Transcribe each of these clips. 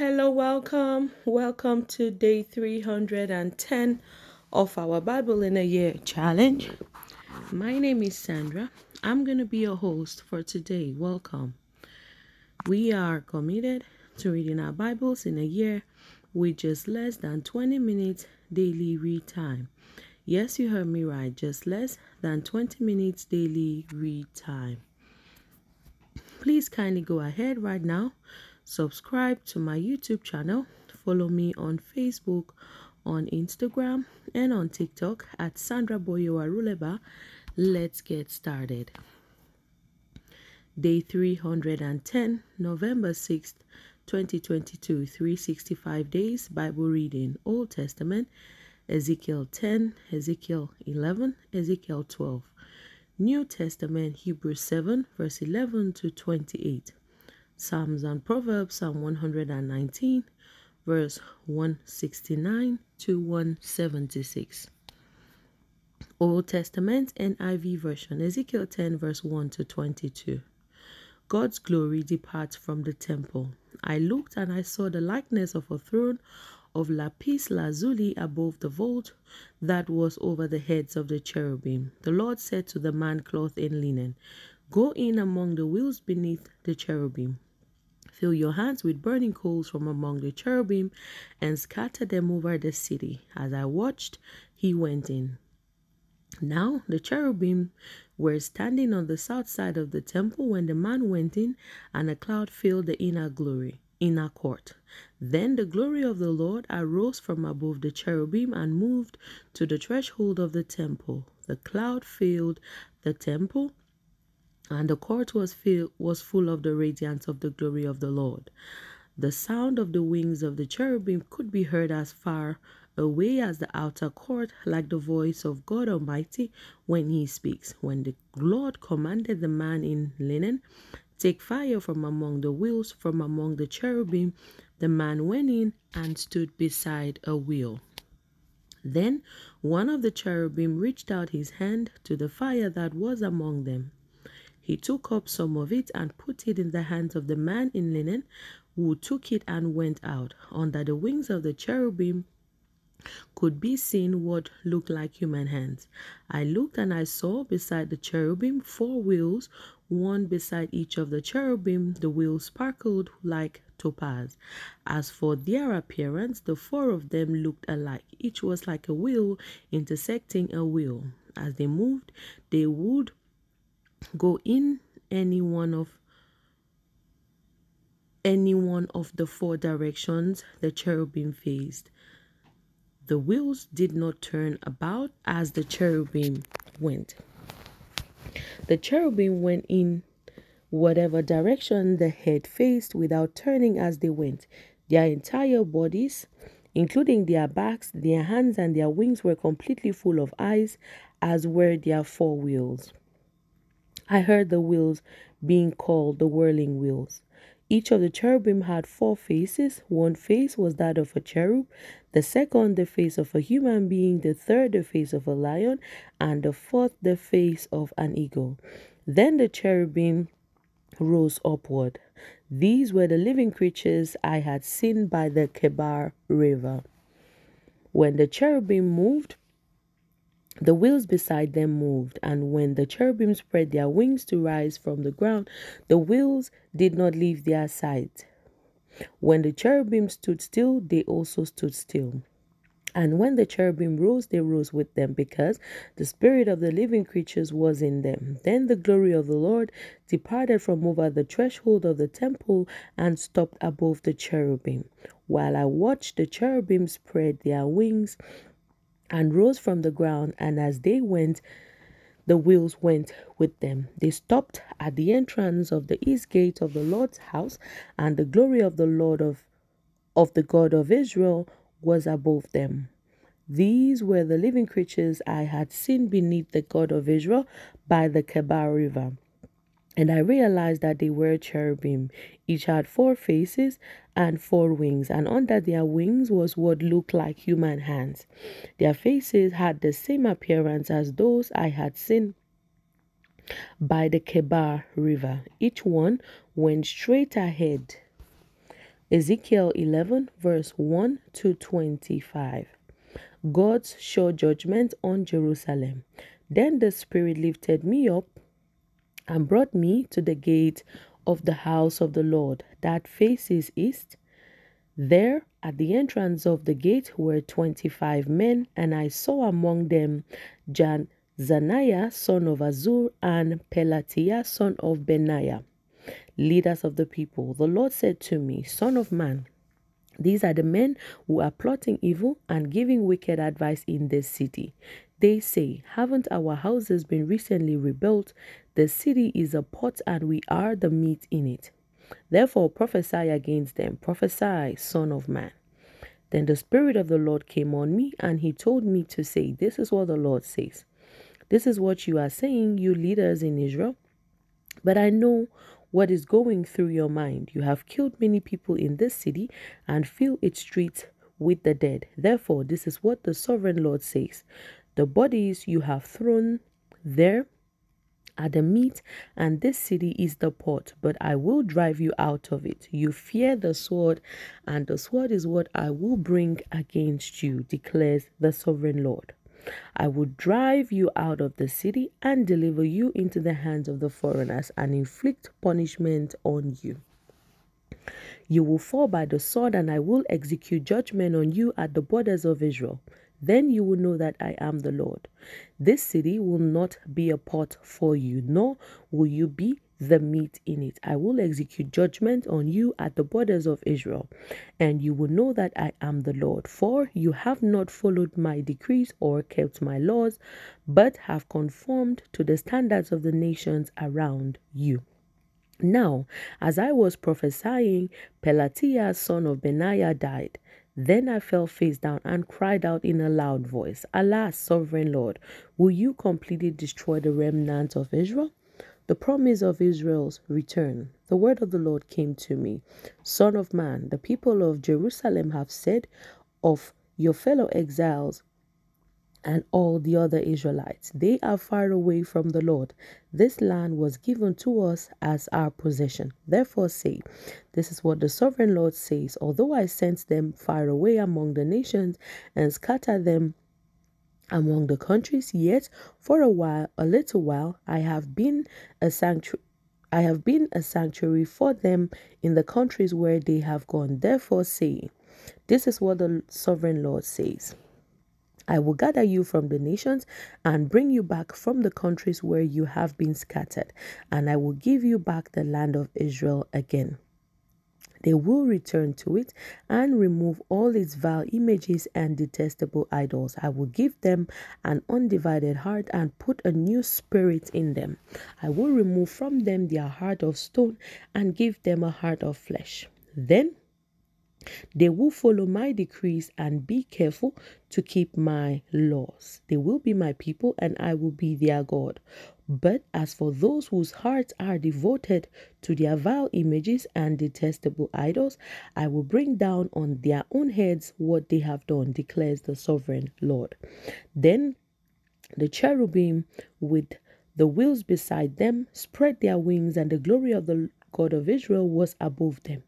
hello, welcome. Welcome to day 310 of our Bible in a Year challenge. My name is Sandra. I'm going to be your host for today. Welcome. We are committed to reading our Bibles in a year with just less than 20 minutes daily read time. Yes, you heard me right, just less than 20 minutes daily read time. Please kindly go ahead right now subscribe to my YouTube channel, follow me on Facebook, on Instagram, and on TikTok at Sandra Boyo-Aruleba. Let's get started. Day 310, November 6th, 2022, 365 days Bible reading, Old Testament, Ezekiel 10, Ezekiel 11, Ezekiel 12. New Testament, Hebrews 7, verse 11 to 28. Psalms and Proverbs, Psalm 119, verse 169 to 176. Old Testament NIV version, Ezekiel 10, verse 1 to 22. God's glory departs from the temple. I looked and I saw the likeness of a throne of lapis lazuli above the vault that was over the heads of the cherubim. The Lord said to the man clothed in linen, Go in among the wheels beneath the cherubim. Fill your hands with burning coals from among the cherubim and scatter them over the city. As I watched, he went in. Now the cherubim were standing on the south side of the temple when the man went in, and a cloud filled the inner glory, inner court. Then the glory of the Lord arose from above the cherubim and moved to the threshold of the temple. The cloud filled the temple and the court was filled was full of the radiance of the glory of the Lord. The sound of the wings of the cherubim could be heard as far away as the outer court, like the voice of God Almighty when he speaks. When the Lord commanded the man in linen, Take fire from among the wheels, from among the cherubim, the man went in and stood beside a wheel. Then one of the cherubim reached out his hand to the fire that was among them. He took up some of it and put it in the hands of the man in linen, who took it and went out. Under the wings of the cherubim could be seen what looked like human hands. I looked and I saw beside the cherubim four wheels, one beside each of the cherubim. The wheels sparkled like topaz. As for their appearance, the four of them looked alike. Each was like a wheel intersecting a wheel. As they moved, they would go in any one of any one of the four directions the cherubim faced. The wheels did not turn about as the cherubim went. The cherubim went in whatever direction the head faced without turning as they went. Their entire bodies, including their backs, their hands, and their wings, were completely full of eyes, as were their four wheels. I heard the wheels being called the whirling wheels. Each of the cherubim had four faces. One face was that of a cherub, the second the face of a human being, the third the face of a lion, and the fourth the face of an eagle. Then the cherubim rose upward. These were the living creatures I had seen by the Kebar River. When the cherubim moved, the wheels beside them moved, and when the cherubim spread their wings to rise from the ground, the wheels did not leave their sight. When the cherubim stood still, they also stood still. And when the cherubim rose, they rose with them, because the spirit of the living creatures was in them. Then the glory of the Lord departed from over the threshold of the temple and stopped above the cherubim. While I watched, the cherubim spread their wings and rose from the ground, and as they went, the wheels went with them. They stopped at the entrance of the east gate of the Lord's house, and the glory of the Lord of, of the God of Israel was above them. These were the living creatures I had seen beneath the God of Israel by the Kebar River. And I realized that they were cherubim. Each had four faces and four wings, and under their wings was what looked like human hands. Their faces had the same appearance as those I had seen by the Kebar River. Each one went straight ahead Ezekiel 11, verse 1 to 25. God's sure judgment on Jerusalem. Then the Spirit lifted me up and brought me to the gate of the house of the Lord that faces east. There, at the entrance of the gate, were twenty five men, and I saw among them Jan Zaniah, son of Azzur, and Pelatiah, son of Benaiah, leaders of the people. The Lord said to me, Son of man, these are the men who are plotting evil and giving wicked advice in this city. They say, Haven't our houses been recently rebuilt? The city is a pot and we are the meat in it. Therefore prophesy against them. Prophesy, Son of Man. Then the Spirit of the Lord came on me, and he told me to say, This is what the Lord says. This is what you are saying, you leaders in Israel. But I know what is going through your mind. You have killed many people in this city and fill its streets with the dead. Therefore, this is what the sovereign Lord says the bodies you have thrown there are the meat, and this city is the pot, but I will drive you out of it. You fear the sword, and the sword is what I will bring against you, declares the sovereign Lord. I will drive you out of the city and deliver you into the hands of the foreigners and inflict punishment on you. You will fall by the sword, and I will execute judgment on you at the borders of Israel. Then you will know that I am the Lord. This city will not be a pot for you, nor will you be the meat in it. I will execute judgment on you at the borders of Israel, and you will know that I am the Lord. For you have not followed my decrees or kept my laws, but have conformed to the standards of the nations around you. Now, as I was prophesying, Pelatiah, son of Benaiah, died. Then I fell face down and cried out in a loud voice, Alas, sovereign Lord, will you completely destroy the remnant of Israel? The promise of Israel's return. The word of the Lord came to me Son of man, the people of Jerusalem have said of your fellow exiles, and all the other Israelites. They are far away from the Lord. This land was given to us as our possession. Therefore, say, This is what the sovereign Lord says Although I sent them far away among the nations and scattered them among the countries, yet for a while, a little while, I have been a sanctuary. I have been a sanctuary for them in the countries where they have gone. Therefore, say, This is what the sovereign Lord says. I will gather you from the nations and bring you back from the countries where you have been scattered, and I will give you back the land of Israel again. They will return to it and remove all its vile images and detestable idols. I will give them an undivided heart and put a new spirit in them. I will remove from them their heart of stone and give them a heart of flesh. Then they will follow my decrees and be careful to keep my laws. They will be my people and I will be their God. But as for those whose hearts are devoted to their vile images and detestable idols, I will bring down on their own heads what they have done, declares the sovereign Lord. Then the cherubim with the wheels beside them spread their wings, and the glory of the God of Israel was above them.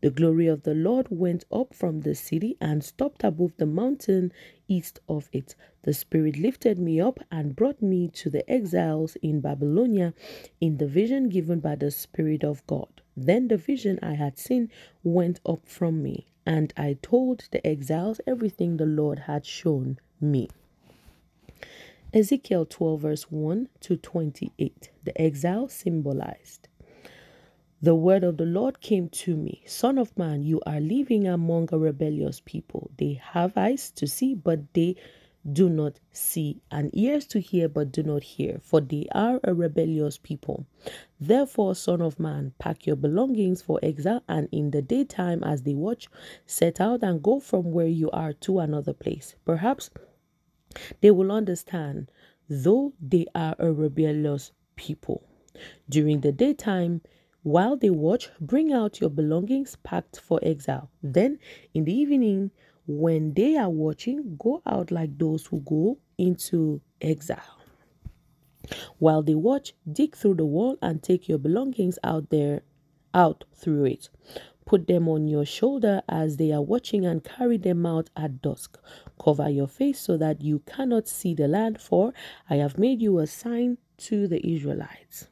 The glory of the Lord went up from the city and stopped above the mountain east of it. The Spirit lifted me up and brought me to the exiles in Babylonia in the vision given by the Spirit of God. Then the vision I had seen went up from me, and I told the exiles everything the Lord had shown me. Ezekiel 12, verse 1 to 28. The exile symbolized. The word of the Lord came to me Son of man, you are living among a rebellious people. They have eyes to see, but they do not see, and ears to hear, but do not hear, for they are a rebellious people. Therefore, Son of man, pack your belongings for exile, and in the daytime, as they watch, set out and go from where you are to another place. Perhaps they will understand, though they are a rebellious people. During the daytime, while they watch, bring out your belongings packed for exile. Then, in the evening, when they are watching, go out like those who go into exile. While they watch, dig through the wall and take your belongings out there, out through it. Put them on your shoulder as they are watching and carry them out at dusk. Cover your face so that you cannot see the land, for I have made you a sign to the Israelites.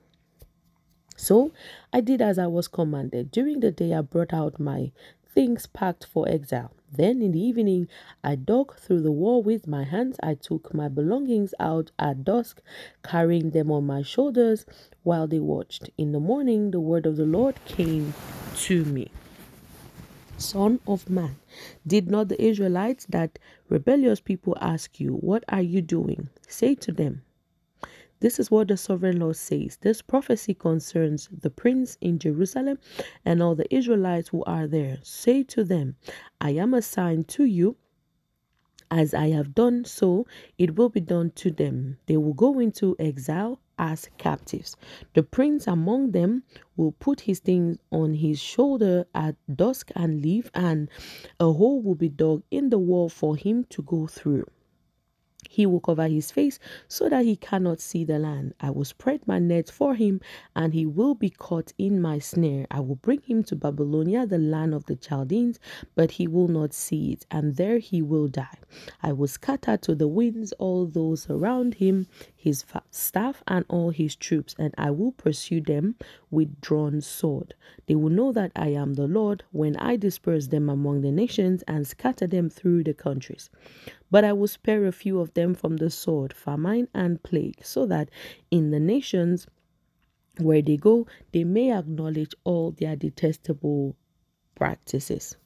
So I did as I was commanded. During the day, I brought out my things packed for exile. Then in the evening, I dug through the wall with my hands. I took my belongings out at dusk, carrying them on my shoulders while they watched. In the morning, the word of the Lord came to me. Son of man, did not the Israelites, that rebellious people, ask you, What are you doing? Say to them, This is what the sovereign Lord says. This prophecy concerns the prince in Jerusalem and all the Israelites who are there. Say to them, I am assigned to you as I have done so, it will be done to them. They will go into exile as captives. The prince among them will put his things on his shoulder at dusk and leave, and a hole will be dug in the wall for him to go through. He will cover his face so that he cannot see the land. I will spread my net for him, and he will be caught in my snare. I will bring him to Babylonia, the land of the Chaldeans, but he will not see it, and there he will die. I will scatter to the winds all those around him, his staff, and all his troops, and I will pursue them with drawn sword. They will know that I am the Lord when I disperse them among the nations and scatter them through the countries. But I will spare a few of them from the sword, famine, and plague, so that in the nations where they go, they may acknowledge all their detestable practices.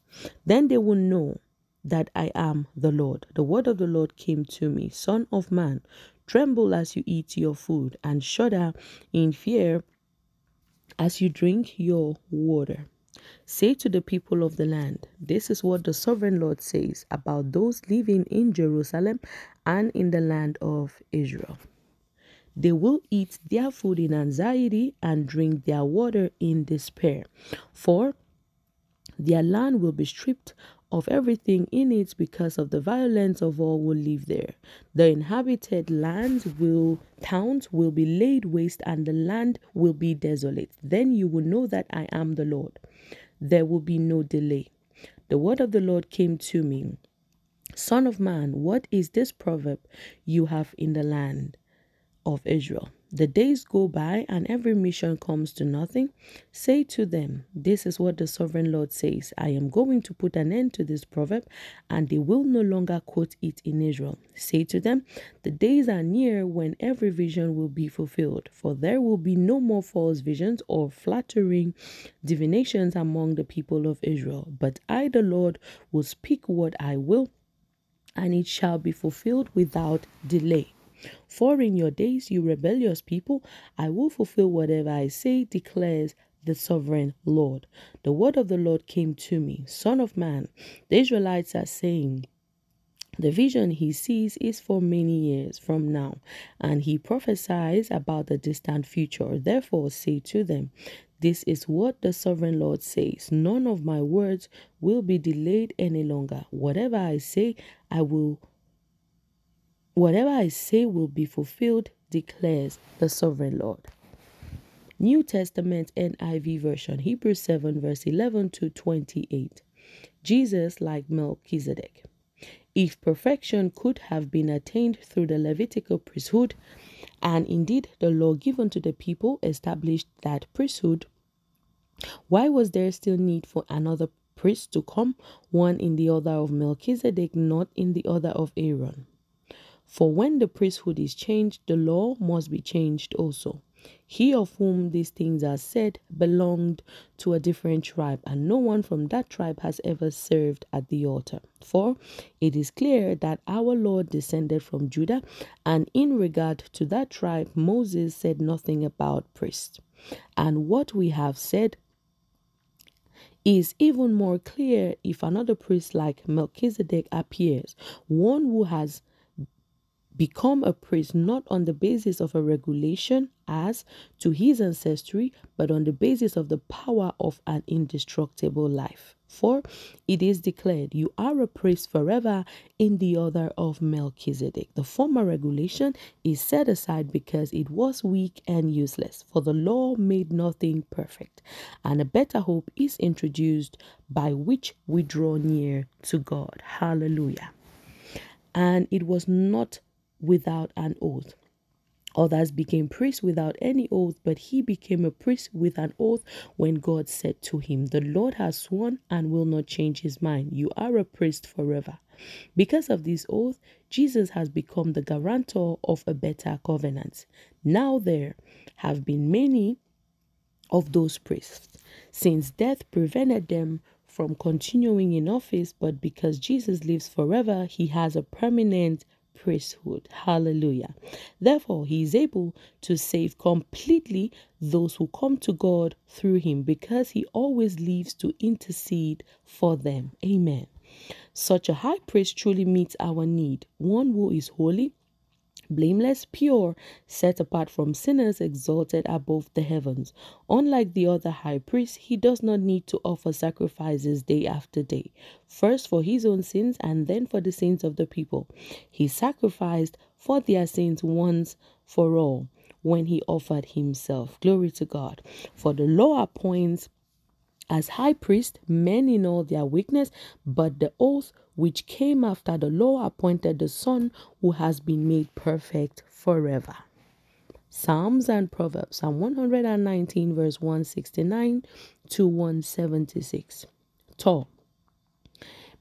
Then they will know that I am the Lord. The word of the Lord came to me Son of man, tremble as you eat your food, and shudder in fear as you drink your water. Say to the people of the land, This is what the sovereign Lord says about those living in Jerusalem and in the land of Israel. They will eat their food in anxiety and drink their water in despair, for their land will be stripped of everything in it because of the violence of all who live there. The inhabited lands will towns will be laid waste and the land will be desolate. Then you will know that I am the Lord there will be no delay. The word of the Lord came to me Son of man, what is this proverb you have in the land of Israel? The days go by and every mission comes to nothing. Say to them, This is what the sovereign Lord says I am going to put an end to this proverb, and they will no longer quote it in Israel. Say to them, The days are near when every vision will be fulfilled, for there will be no more false visions or flattering divinations among the people of Israel. But I, the Lord, will speak what I will, and it shall be fulfilled without delay. For in your days, you rebellious people, I will fulfill whatever I say, declares the sovereign Lord. The word of the Lord came to me, Son of man, the Israelites are saying, the vision he sees is for many years from now, and he prophesies about the distant future. Therefore, say to them, This is what the sovereign Lord says None of my words will be delayed any longer. Whatever I say, I will Whatever I say will be fulfilled, declares the sovereign Lord. New Testament NIV version, Hebrews 7, verse 11 to 28. Jesus like Melchizedek. If perfection could have been attained through the Levitical priesthood, and indeed the law given to the people established that priesthood, why was there still need for another priest to come, one in the order of Melchizedek, not in the order of Aaron? For when the priesthood is changed, the law must be changed also. He of whom these things are said belonged to a different tribe, and no one from that tribe has ever served at the altar. For it is clear that our Lord descended from Judah, and in regard to that tribe, Moses said nothing about priests. And what we have said is even more clear if another priest like Melchizedek appears, one who has become a priest not on the basis of a regulation as to his ancestry, but on the basis of the power of an indestructible life. For it is declared, You are a priest forever in the order of Melchizedek. The former regulation is set aside because it was weak and useless, for the law made nothing perfect. And a better hope is introduced by which we draw near to God. Hallelujah. And it was not without an oath. Others became priests without any oath, but he became a priest with an oath when God said to him, The Lord has sworn and will not change his mind. You are a priest forever. Because of this oath, Jesus has become the guarantor of a better covenant. Now there have been many of those priests, since death prevented them from continuing in office, but because Jesus lives forever, he has a permanent priesthood. Hallelujah. Therefore, he is able to save completely those who come to God through him because he always lives to intercede for them. Amen. Such a high priest truly meets our need, one who is holy blameless, pure, set apart from sinners, exalted above the heavens. Unlike the other high priests, he does not need to offer sacrifices day after day, first for his own sins and then for the sins of the people. He sacrificed for their sins once for all when he offered himself. Glory to God. For the law appoints as high priest men in all their weakness, but the oath which came after the law appointed the Son who has been made perfect forever. Psalms and Proverbs, Psalm 119, verse 169 to 176. Taw.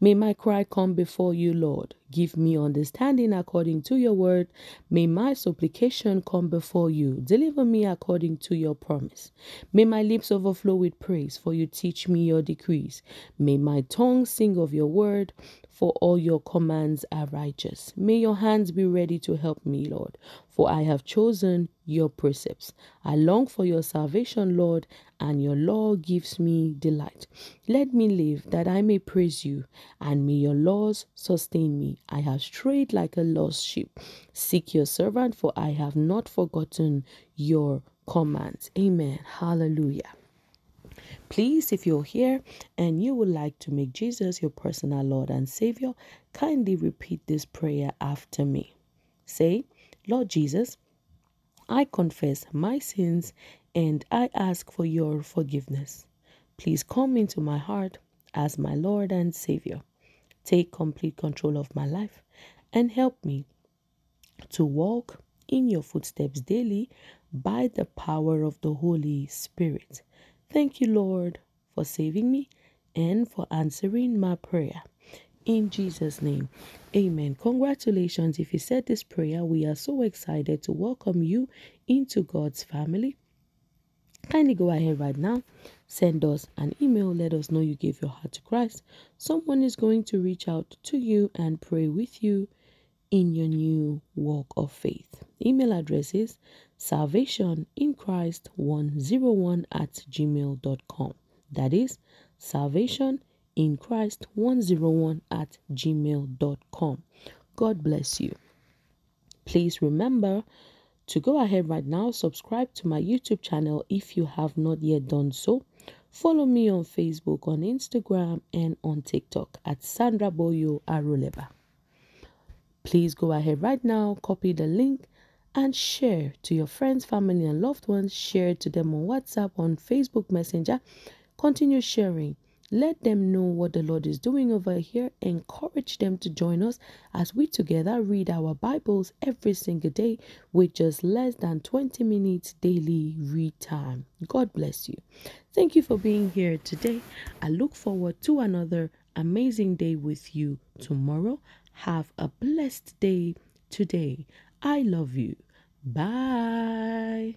May my cry come before you, Lord. Give me understanding according to your word. May my supplication come before you. Deliver me according to your promise. May my lips overflow with praise, for you teach me your decrees. May my tongue sing of your word, for all your commands are righteous. May your hands be ready to help me, Lord, for I have chosen your precepts. I long for your salvation, Lord, and your law gives me delight. Let me live that I may praise you, and may your laws sustain me. I have strayed like a lost sheep. Seek your servant, for I have not forgotten your commands. Amen. Hallelujah. Please, if you're here and you would like to make Jesus your personal Lord and Savior, kindly repeat this prayer after me. Say, Lord Jesus, I confess my sins and I ask for your forgiveness. Please come into my heart as my Lord and Savior. Take complete control of my life and help me to walk in your footsteps daily by the power of the Holy Spirit. Thank you, Lord, for saving me and for answering my prayer. In Jesus' name, amen. Congratulations. If you said this prayer, we are so excited to welcome you into God's family. Kindly go ahead right now, send us an email, let us know you gave your heart to Christ. Someone is going to reach out to you and pray with you in your new walk of faith. Email address is salvation in Christ 101 at gmail.com. That is salvation in Christ 101 at gmail.com. God bless you. Please remember to go ahead right now, subscribe to my YouTube channel if you have not yet done so. Follow me on Facebook, on Instagram, and on TikTok at Sandra Boyo Aruleba. Please go ahead right now, copy the link and share to your friends, family, and loved ones. Share to them on WhatsApp, on Facebook Messenger. Continue sharing. Let them know what the Lord is doing over here. Encourage them to join us as we together read our Bibles every single day with just less than 20 minutes daily read time. God bless you. Thank you for being here today. I look forward to another amazing day with you tomorrow. Have a blessed day today. I love you. Bye.